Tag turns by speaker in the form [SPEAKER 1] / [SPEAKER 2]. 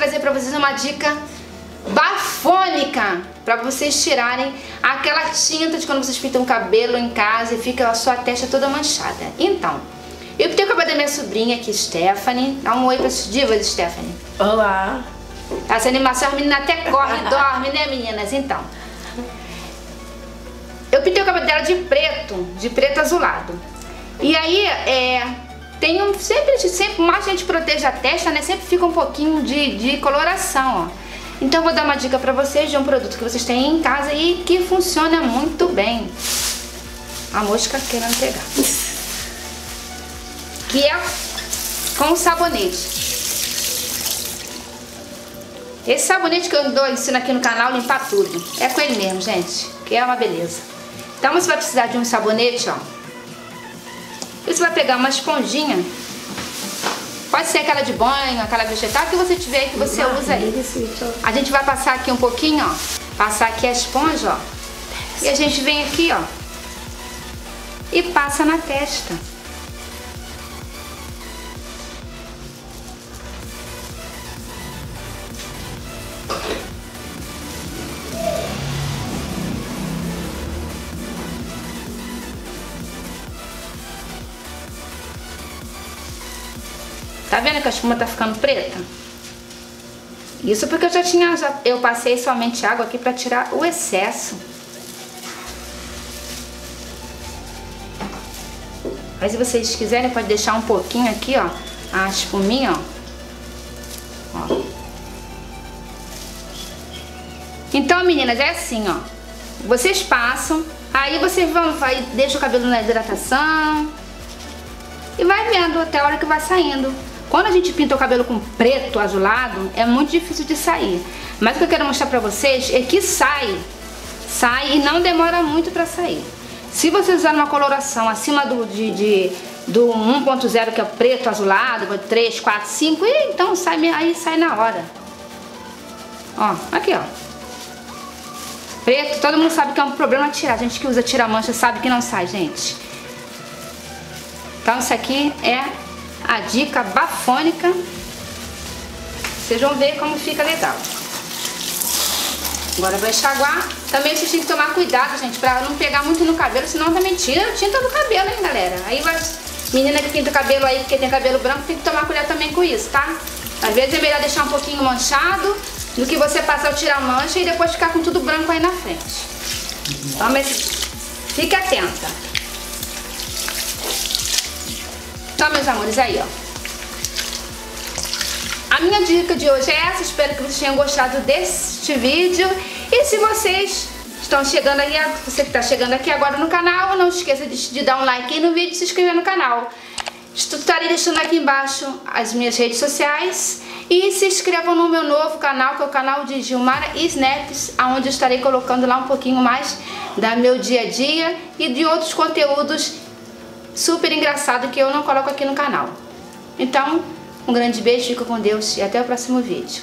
[SPEAKER 1] trazer pra vocês uma dica bafônica para vocês tirarem aquela tinta de quando vocês pintam o cabelo em casa e fica a sua testa toda manchada. Então, eu pintei o cabelo da minha sobrinha aqui, Stephanie. Dá um oi para as divas, Stephanie.
[SPEAKER 2] Olá.
[SPEAKER 1] Essa animação, a menina até corre e dorme, né meninas? Então, eu pintei o cabelo dela de preto, de preto azulado. E aí, é, tem um, sempre, sempre mais a gente protege a testa, né? Sempre fica um pouquinho de, de coloração, ó. Então vou dar uma dica pra vocês de um produto que vocês têm em casa e que funciona muito bem. A mosca querendo pegar. Que é com sabonete. Esse sabonete que eu dou, ensino aqui no canal, limpar tudo. É com ele mesmo, gente. Que é uma beleza. Então você vai precisar de um sabonete, ó. E você vai pegar uma esponjinha Pode ser aquela de banho, aquela vegetal que você tiver que você usa aí. A gente vai passar aqui um pouquinho, ó. Passar aqui a esponja, ó. E a gente vem aqui, ó. E passa na testa. Tá vendo que a espuma tá ficando preta? Isso porque eu já tinha, já, eu passei somente água aqui pra tirar o excesso. Mas se vocês quiserem, pode deixar um pouquinho aqui, ó, a espuminha, ó. ó. Então, meninas, é assim, ó. Vocês passam, aí vocês vão, vai, deixa o cabelo na hidratação e vai vendo até a hora que vai saindo. Quando a gente pinta o cabelo com preto, azulado, é muito difícil de sair. Mas o que eu quero mostrar pra vocês é que sai. Sai e não demora muito pra sair. Se você usar uma coloração acima do, de, de do 1.0 que é preto, azulado, 3, 4, 5, e então sai, aí sai na hora. Ó, aqui ó. Preto, todo mundo sabe que é um problema tirar. A gente que usa tira-mancha sabe que não sai, gente. Então isso aqui é a dica bafônica. Vocês vão ver como fica legal. Agora vai enxaguar. Também vocês têm que tomar cuidado, gente, pra não pegar muito no cabelo, senão também tira tinta do cabelo, hein, galera. Aí vai... Menina que pinta o cabelo aí porque tem cabelo branco, tem que tomar cuidado também com isso, tá? Às vezes é melhor deixar um pouquinho manchado do que você passar o tirar mancha e depois ficar com tudo branco aí na frente. Então, mas fique atenta. Então, meus amores, aí, ó. A minha dica de hoje é essa. Espero que vocês tenham gostado deste vídeo. E se vocês estão chegando aí, você que está chegando aqui agora no canal, não esqueça de, de dar um like no vídeo e se inscrever no canal. Estarei deixando aqui embaixo as minhas redes sociais e se inscrevam no meu novo canal, que é o canal de Gilmara Snaps, onde eu estarei colocando lá um pouquinho mais da meu dia a dia e de outros conteúdos super engraçado que eu não coloco aqui no canal. Então, um grande beijo, fica com Deus e até o próximo vídeo.